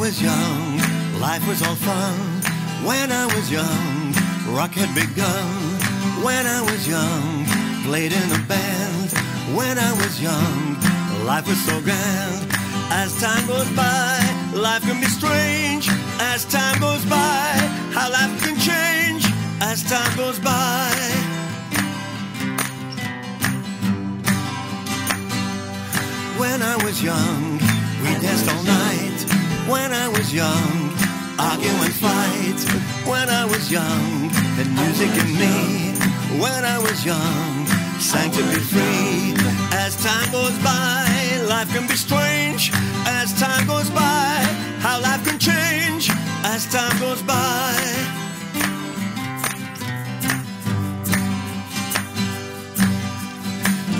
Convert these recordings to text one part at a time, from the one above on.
was young, life was all fun. When I was young, rock had begun. When I was young, played in a band. When I was young, life was so grand. As time goes by, life can be strange. As time goes by, how life can change. As time goes by. When I was young, we danced all night. When I was young, argue and fight. When I was young, had music in me. When I was young, sang to be free. As time goes by, life can be strange. As time goes by, how life can change. As time goes by.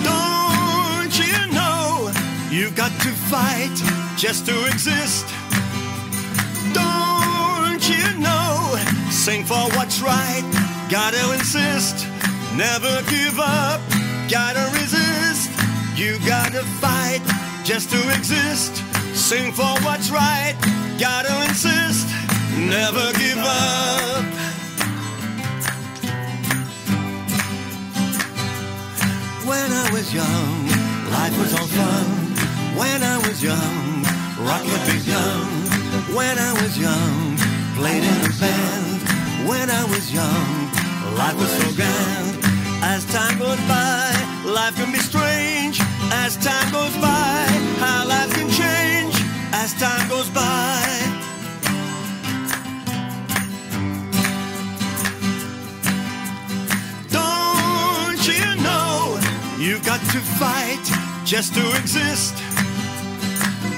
Don't you know you got to fight just to exist? Sing for what's right, gotta insist. Never give up, gotta resist. You gotta fight just to exist. Sing for what's right, gotta insist. Never give up. When I was young, life was all fun. When I was young, rock had begun. When I was young, played in a band. When I was young, life was so grand. As time goes by, life can be strange. As time goes by, how life can change. As time goes by. Don't you know you got to fight just to exist?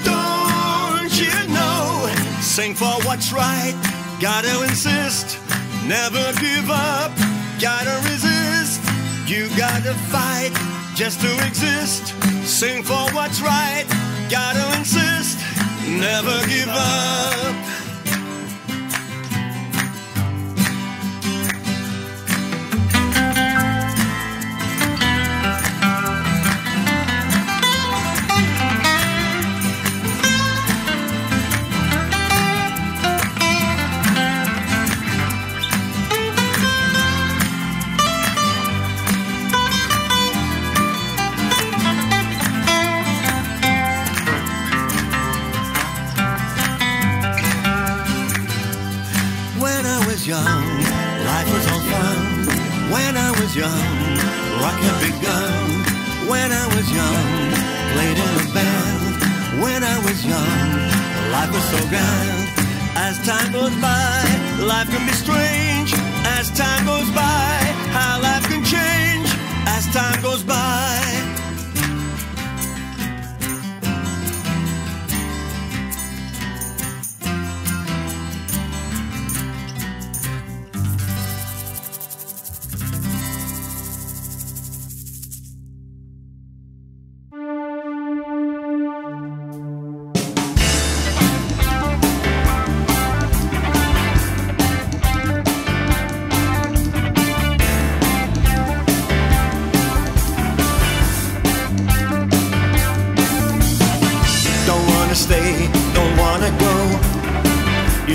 Don't you know? Sing for what's right, gotta insist. Never give up, gotta resist. You gotta fight just to exist. Sing for what's right, Gotta insist, never give up. Was young, life was all fun. When I was young, rock had begun. When I was young, played in a band. When I was young, life was so grand. As time goes by, life can be strange. As time goes by, how life can change. As time goes by.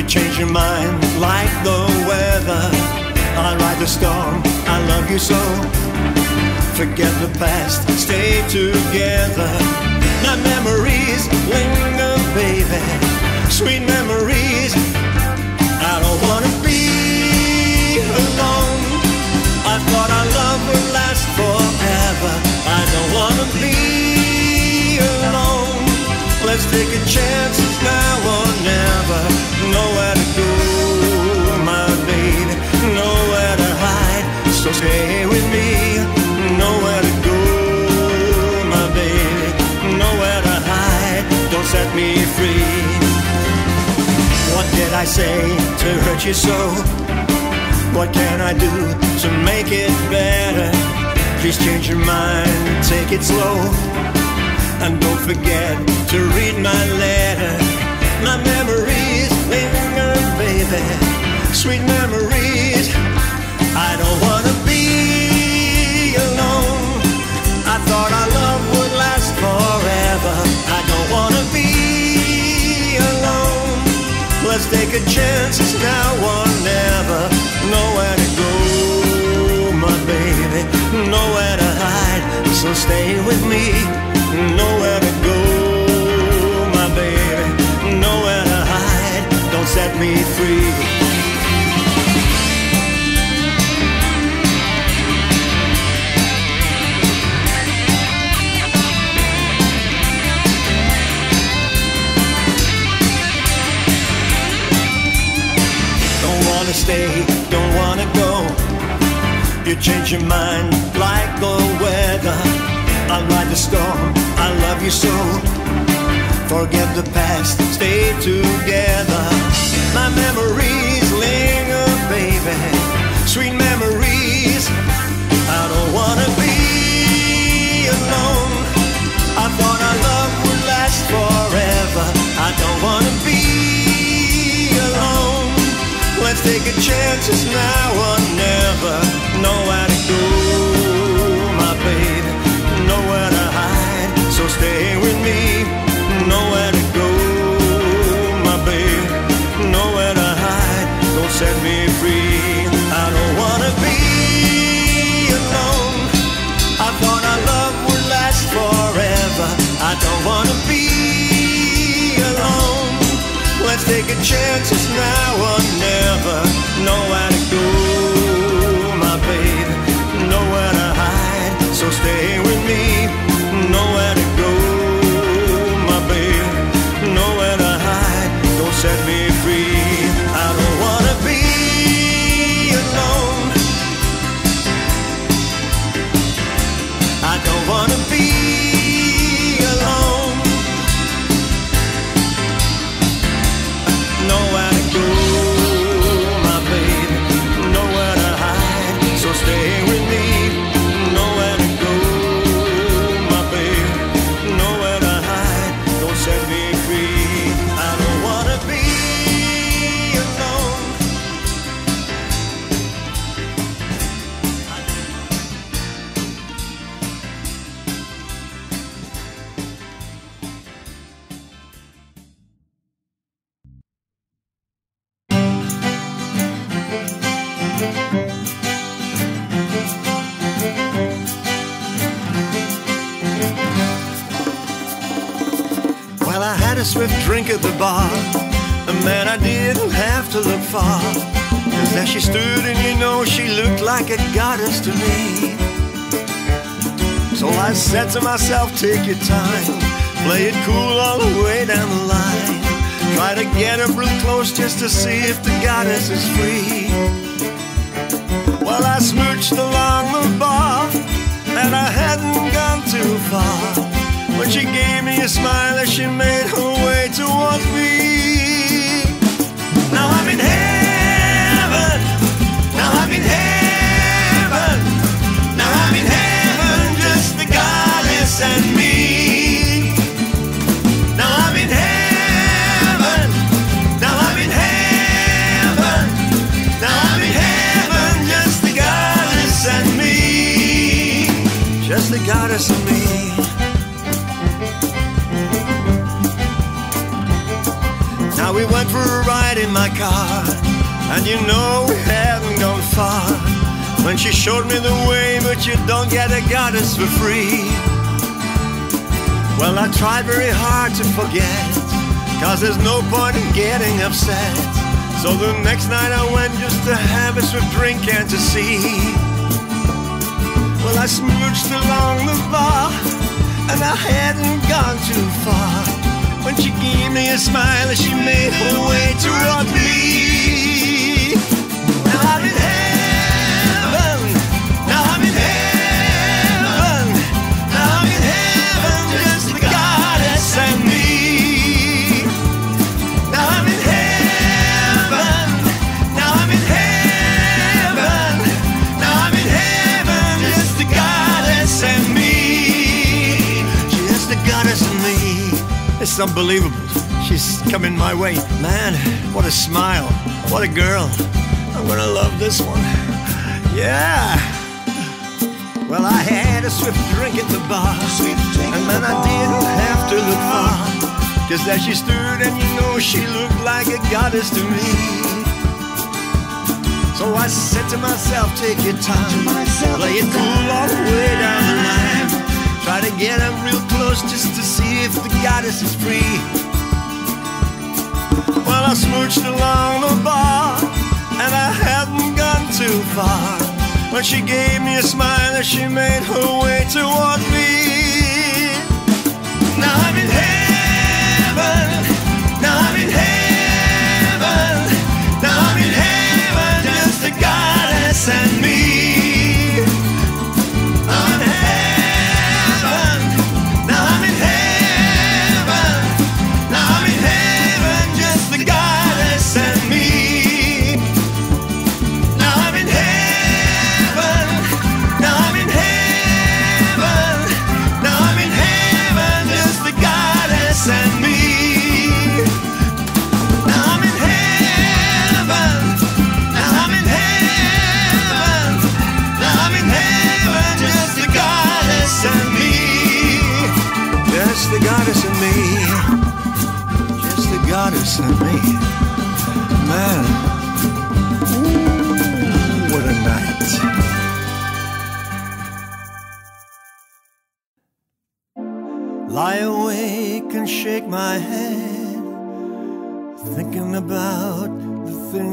Change your mind like the weather. I ride the storm, I love you so. Forget the past, stay together. My memories linger, baby. Sweet memories. I don't wanna be alone. I thought our love would last forever. I don't wanna be alone. Let's take a chance, now or never. Nowhere to go, my baby. Nowhere to hide, so stay with me. Nowhere to go, my baby. Nowhere to hide, don't set me free. What did I say to hurt you so? What can I do to make it better? Please change your mind, take it slow. And don't forget to read my letter. My memories linger, baby. Sweet memories. I don't wanna be alone. I thought our love would last forever. I don't wanna be alone. Let's take a chance, it's now or never. Nowhere me free. Don't wanna stay, don't wanna go. You change your mind like the weather. I ride the storm, I love you so. Forget the past, stay together. My memories linger, baby. Sweet memories. I don't wanna be alone. I thought our love would last forever. I don't wanna be alone. Let's take a chance, it's now or never. Nowhere to go, my baby. Nowhere to hide, so stay with me. Free. I don't wanna be alone. I thought our love would last forever. I don't wanna be alone. Let's take a chance, it's now or never. Nowhere to go, swift drink at the bar, and man, I didn't have to look far. Cause as she stood, and you know, she looked like a goddess to me. So I said to myself, take your time, play it cool all the way down the line. Try to get her real close just to see if the goddess is free. Well, I smooched along the bar, and I hadn't gone too far. When she gave me a smile as she made her way towards me. Now I'm in heaven. Now I'm in heaven. Now I'm in heaven, just the goddess and me. Now I'm in heaven. Now I'm in heaven. Now I'm in heaven, just the goddess and me. Just the goddess and me. We went for a ride in my car, and you know we hadn't gone far. When she showed me the way, but you don't get a goddess for free. Well, I tried very hard to forget, cause there's no point in getting upset. So the next night I went just to have a swift drink and to see. Well, I smooched along the bar, and I hadn't gone too far. When she gave me a smile as she made her way toward me. It's unbelievable. She's coming my way. Man, what a smile. What a girl. I'm gonna love this one. Yeah. Well, I had a swift drink at the bar. And man, I didn't have to look far. Just as she stood, and you know she looked like a goddess to me. So I said to myself, take your time. Play it cool all the way down the line. Try to up real close just to see if the goddess is free. Well, I smooched along the bar, and I hadn't gone too far. When she gave me a smile as she made her way toward me. Now I'm in heaven. Now I'm in heaven.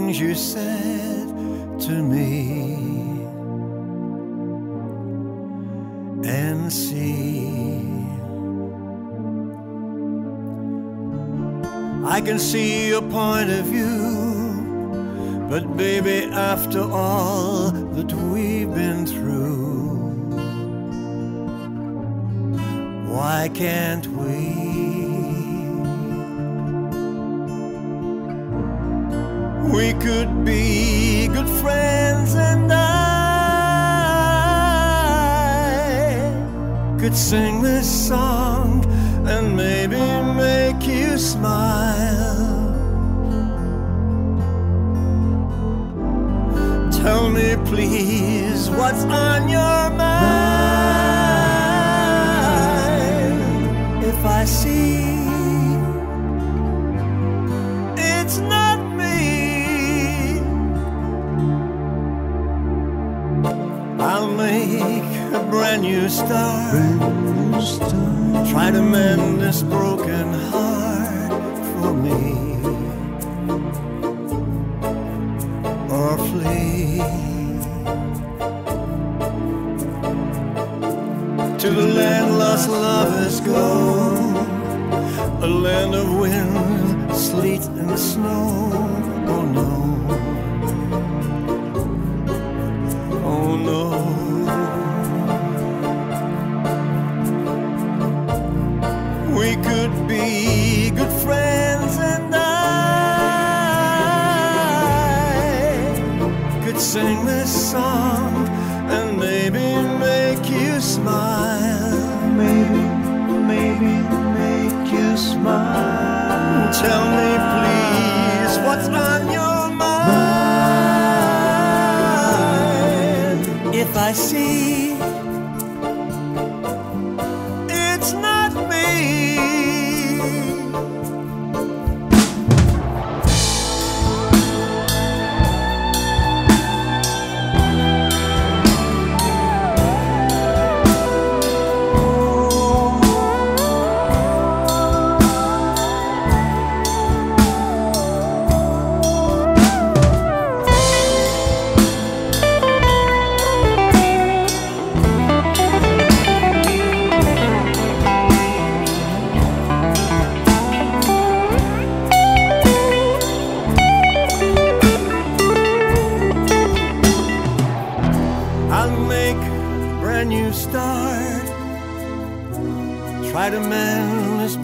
Things you said to me. And see, I can see your point of view, but baby, after all that we've been through. Why can't we? We could be good friends and I could sing this song and maybe make you smile. Tell me, please, what's on your mind? If I see it's not make a brand new start. Try to mend this broken heart for me. Or flee to the land lost lovers go, a land of wind, sleet, and snow. Sing this song and maybe make you smile. Maybe, maybe make you smile. Tell me, please, what's on your mind? If I see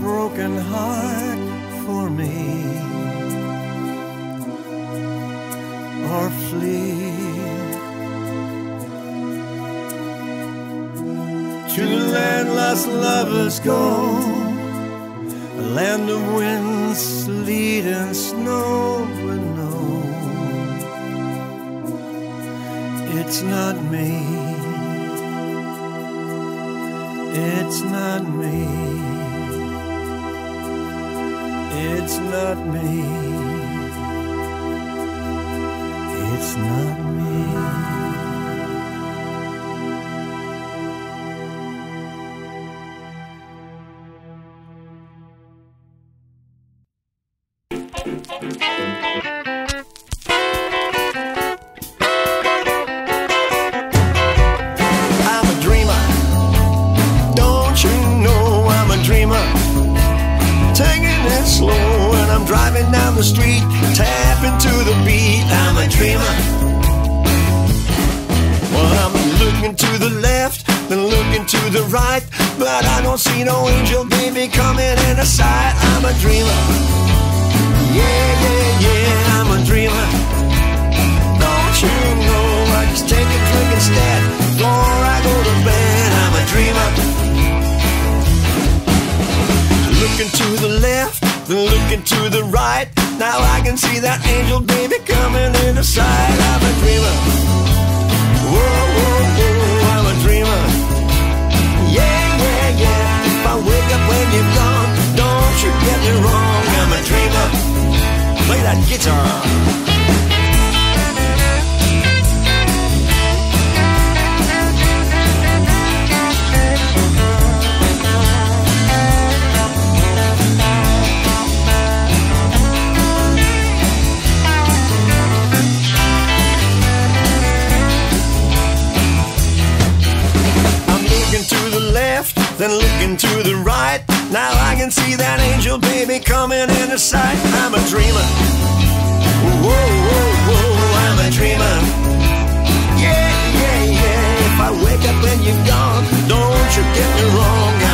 broken heart for me. Or flee to the land lost lovers go, a land of wind, sleet, and snow. And no, it's not me. It's not me. It's not me. It's not me. It slow when I'm driving down the street, tapping to the beat. I'm a dreamer. Well, I'm looking to the left, then looking to the right, but I don't see no angel baby coming in the sight. I'm a dreamer. Yeah, yeah, yeah, I'm a dreamer. Don't you know I just take a drink instead before I go to bed? I'm a dreamer. Looking to the left, looking to the right. Now I can see that angel baby coming into sight. I'm a dreamer. Whoa, whoa, whoa, I'm a dreamer. Yeah, yeah, yeah. If I wake up when you're gone, don't you get me wrong. I'm a dreamer. Play that guitar. Can see that angel baby coming into sight. I'm a dreamer. Whoa, whoa, whoa, I'm a dreamer. Yeah, yeah, yeah. If I wake up and you're gone, don't you get me wrong.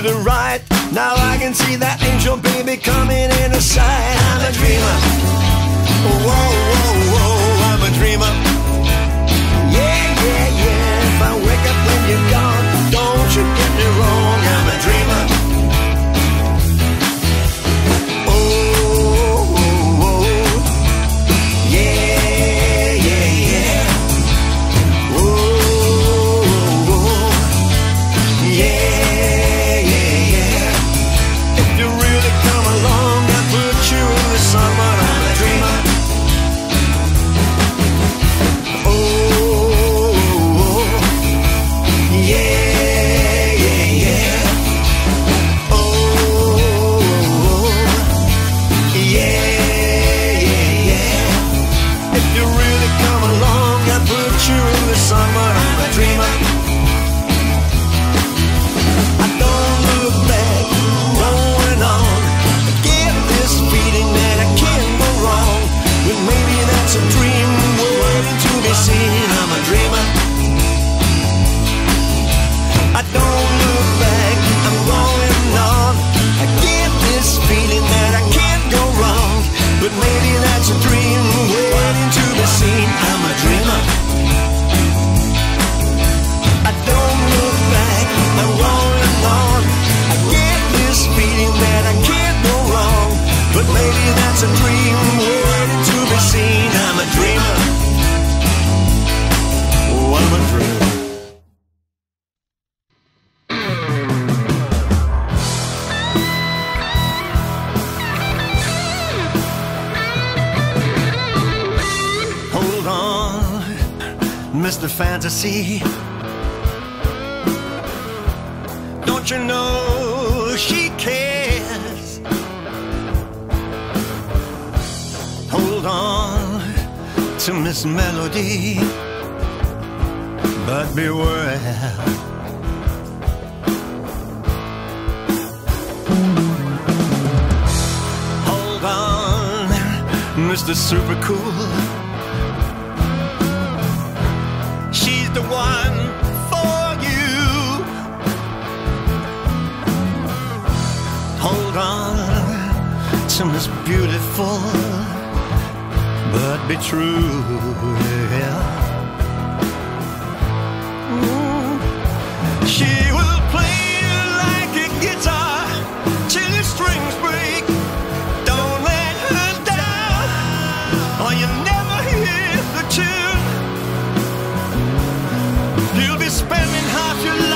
the right. Now I can see that angel baby coming in a sight. I'm a dreamer. Whoa, whoa. Don't you know she cares? Hold on to Miss Melody, but beware. Mr. Super Cool Hold on to Miss Beautiful, but be true. Yeah. Mm. She will play you like a guitar till your strings break. Don't let her down, or you never hear the tune. You'll be spending half your life.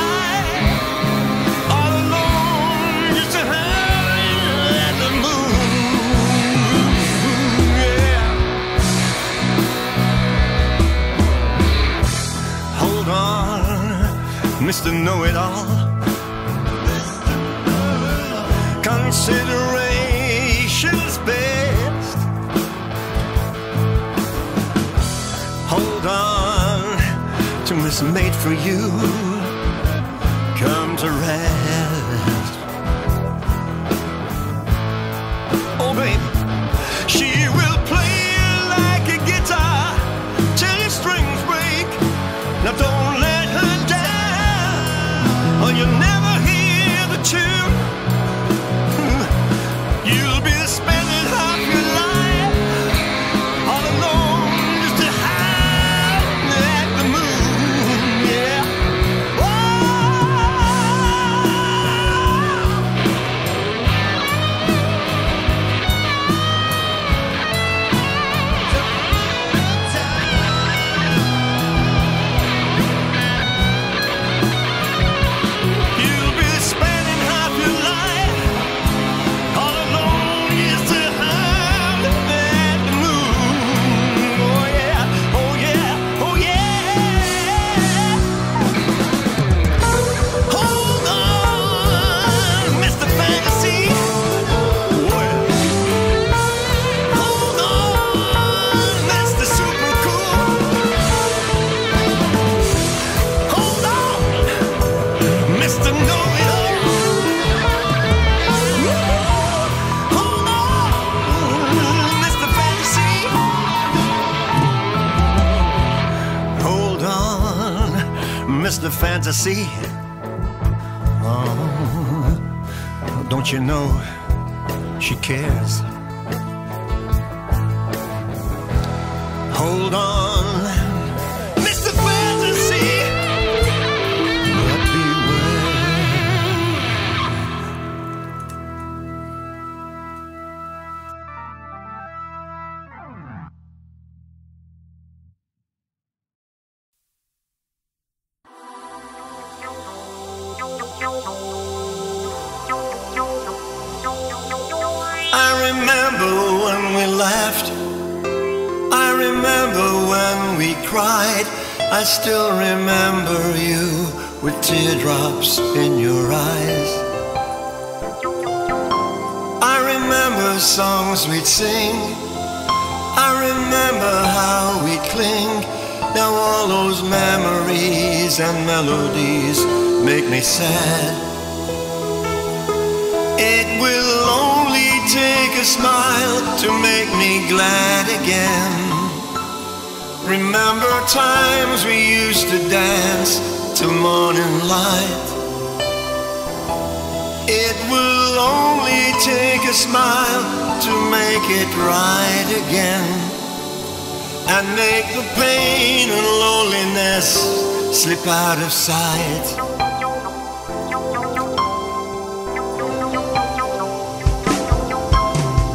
Mr. Know-it-all. Consideration's best. Hold on to Miss Made for You. just a fantasy. Oh, don't you know she cares? Hold on we'd sing. I remember how we cling. Now all those memories and melodies make me sad. It will only take a smile to make me glad again. Remember times we used to dance till morning light. Will only take a smile to make it right again. And make the pain and loneliness slip out of sight.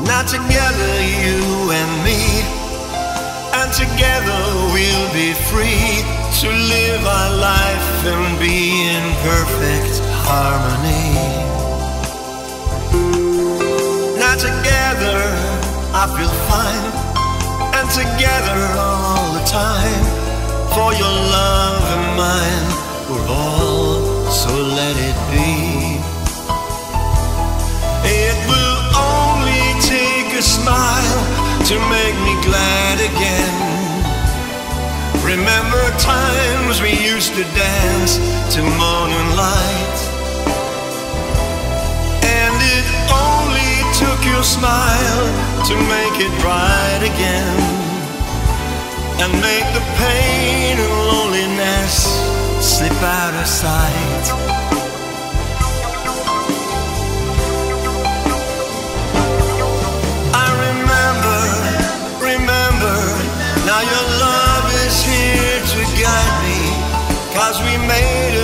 Now together you and me And together we'll be free To live our life and be in perfect harmony together I feel fine And together all the time For your love and mine We're all so let it be it will only take a smile to make me glad again. Remember times we used to dance to morning light. Your smile to make it bright again. And make the pain and loneliness slip out of sight. I remember, remember, now your love is here to guide me. Cause we made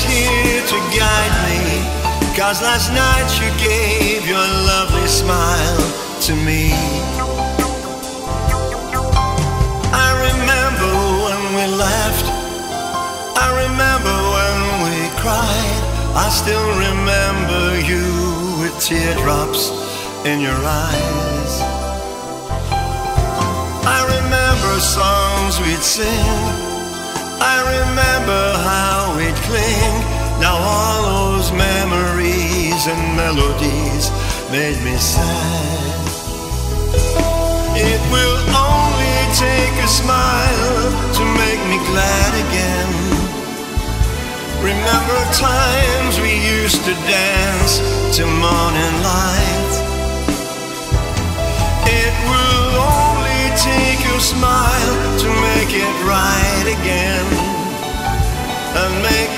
here to guide me. Cause last night you gave your lovely smile to me. I remember when we laughed. I remember when we cried. I still remember you with teardrops in your eyes. I remember songs we'd sing. I remember how we'd cling. Now all those memories and melodies made me sad. It will only take a smile to make me glad again. Remember times we used to dance till morning light. It will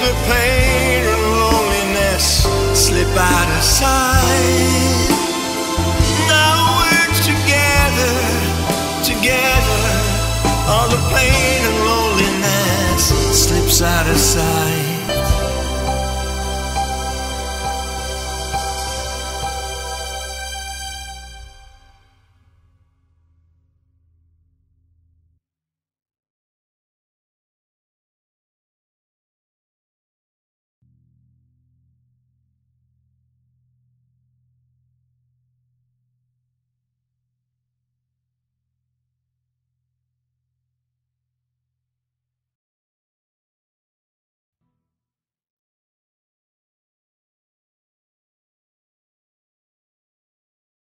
the pain and loneliness slip out of sight. Now we're together, together. All the pain and loneliness slips out of sight.